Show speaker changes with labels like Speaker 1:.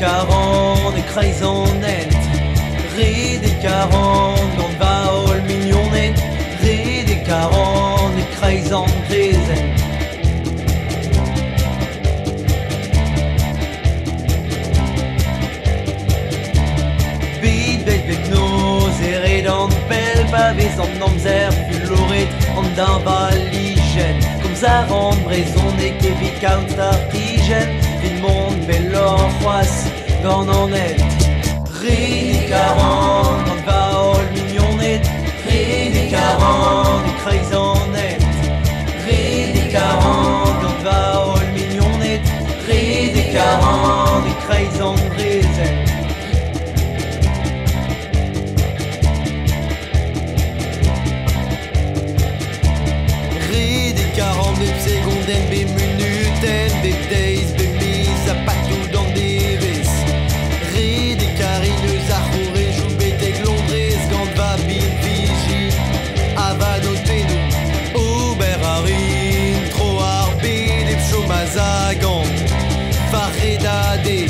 Speaker 1: 40 et net. Red et 40 gant va ol millionet Red et 40 et kreisen prezen Bid bet bet noz e red an pel Pa vez an amzer fuloret an da valigen Kom za ran brezon bel or c'hoaz gant an el Red e 40 gant va ol millionet Red e 40 e kreisen net Red e 40 gant va ol millionet Red e 40 e kreisen brezen Red e 49 segonden be minuten be deiz e pchomaz a